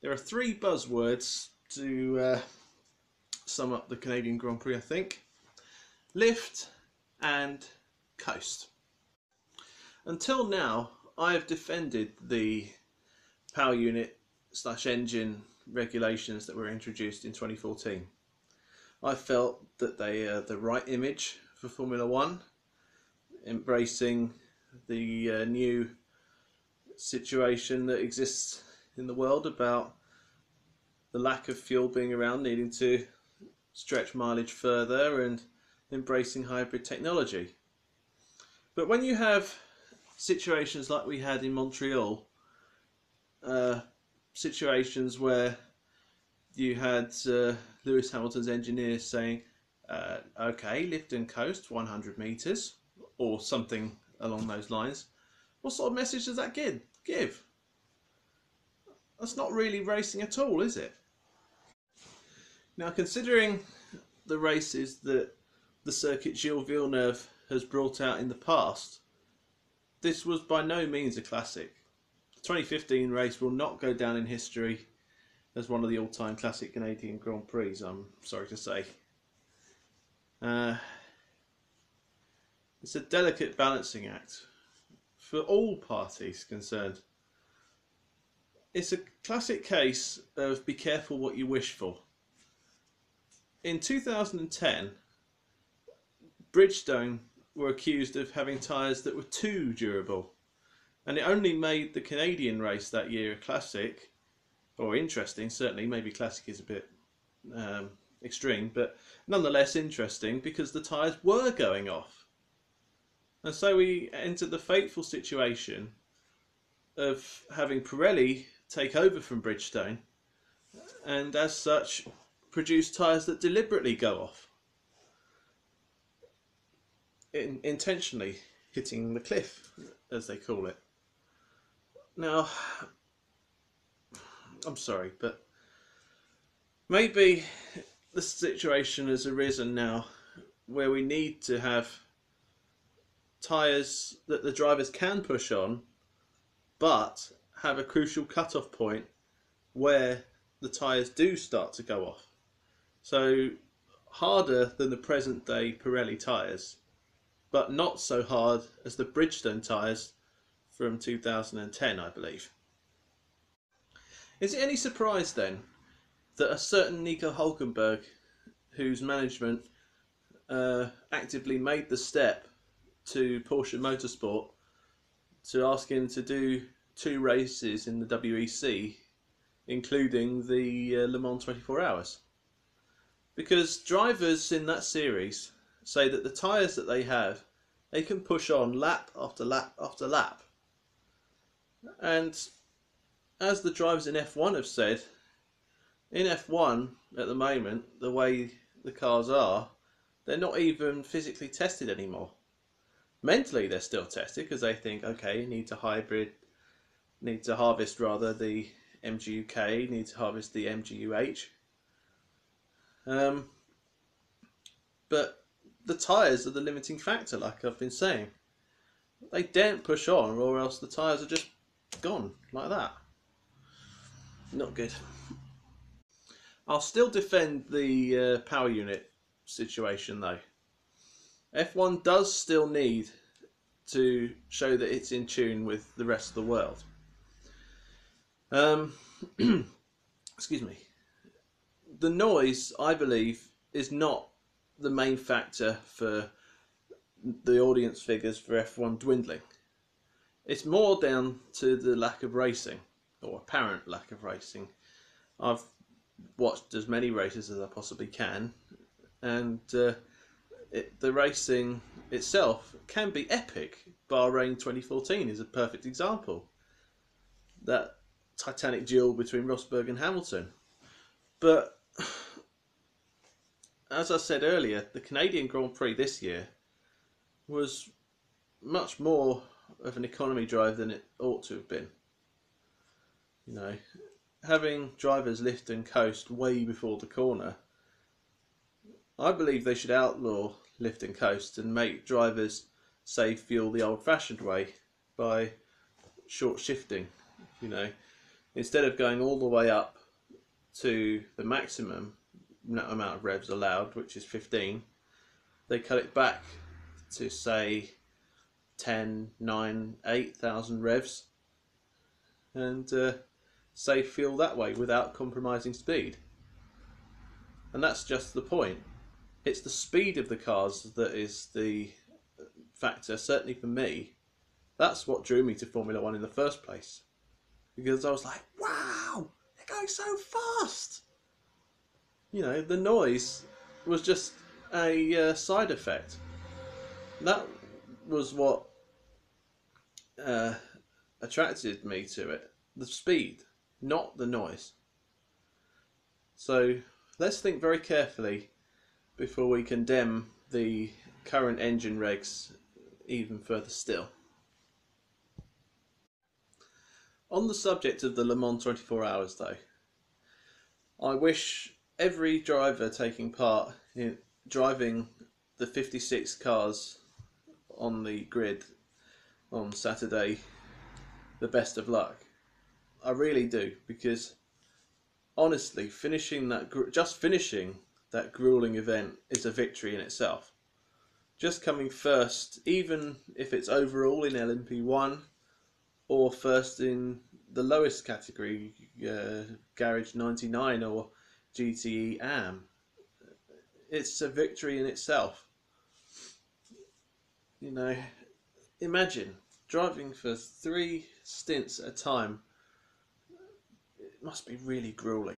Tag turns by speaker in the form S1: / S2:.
S1: There are three buzzwords to uh, sum up the Canadian Grand Prix, I think lift and coast. Until now, I have defended the power unit slash engine regulations that were introduced in 2014. I felt that they are the right image for Formula One, embracing the uh, new situation that exists in the world about the lack of fuel being around, needing to stretch mileage further and embracing hybrid technology. But when you have situations like we had in Montreal, uh, situations where you had uh, Lewis Hamilton's engineers saying, uh, okay, lift and coast 100 metres, or something along those lines. What sort of message does that give? Give. That's not really racing at all, is it? Now, considering the races that the circuit Gilles Villeneuve has brought out in the past, this was by no means a classic. The 2015 race will not go down in history as one of the all-time classic Canadian Grand Prix, I'm sorry to say. Uh, it's a delicate balancing act for all parties concerned. It's a classic case of be careful what you wish for. In 2010, Bridgestone were accused of having tyres that were too durable, and it only made the Canadian race that year a classic, or interesting. Certainly, maybe classic is a bit um, extreme, but nonetheless interesting because the tyres were going off. And so we entered the fateful situation of having Pirelli take over from Bridgestone and as such produce tyres that deliberately go off. In, intentionally hitting the cliff, as they call it. Now, I'm sorry, but maybe the situation has arisen now where we need to have tyres that the drivers can push on, but have a crucial cut-off point where the tyres do start to go off. So harder than the present day Pirelli tyres, but not so hard as the Bridgestone tyres from 2010, I believe. Is it any surprise then that a certain Nico Hulkenberg, whose management uh, actively made the step to Porsche Motorsport to ask him to do two races in the WEC, including the uh, Le Mans 24 Hours. Because drivers in that series say that the tyres that they have, they can push on lap after lap after lap. And as the drivers in F1 have said, in F1 at the moment, the way the cars are, they're not even physically tested anymore mentally they're still tested because they think okay you need to hybrid need to harvest rather the MGUK need to harvest the MGUH um, but the tyres are the limiting factor like I've been saying. They daren't push on or else the tyres are just gone like that. Not good. I'll still defend the uh, power unit situation though. F1 does still need to show that it's in tune with the rest of the world. Um, excuse me. The noise, I believe, is not the main factor for the audience figures for F1 dwindling. It's more down to the lack of racing, or apparent lack of racing. I've watched as many races as I possibly can, and uh, it, the racing itself can be epic. Bahrain 2014 is a perfect example. That titanic duel between Rosberg and Hamilton. But as I said earlier, the Canadian Grand Prix this year was much more of an economy drive than it ought to have been. You know, having drivers lift and coast way before the corner I believe they should outlaw lift and coast and make drivers save fuel the old fashioned way by short shifting, you know, instead of going all the way up to the maximum amount of revs allowed, which is 15, they cut it back to say 10, 9, 8,000 revs and uh, save fuel that way without compromising speed. And that's just the point. It's the speed of the cars that is the factor, certainly for me. That's what drew me to Formula One in the first place. Because I was like, wow, they're going so fast. You know, the noise was just a uh, side effect. That was what uh, attracted me to it the speed, not the noise. So let's think very carefully before we condemn the current engine regs even further still. On the subject of the Le Mans 24 hours though, I wish every driver taking part in driving the 56 cars on the grid on Saturday the best of luck. I really do because honestly, finishing that just finishing that grueling event is a victory in itself. Just coming first, even if it's overall in LMP1 or first in the lowest category, uh, Garage 99 or GTE AM, it's a victory in itself. You know, imagine driving for three stints at a time. It must be really grueling.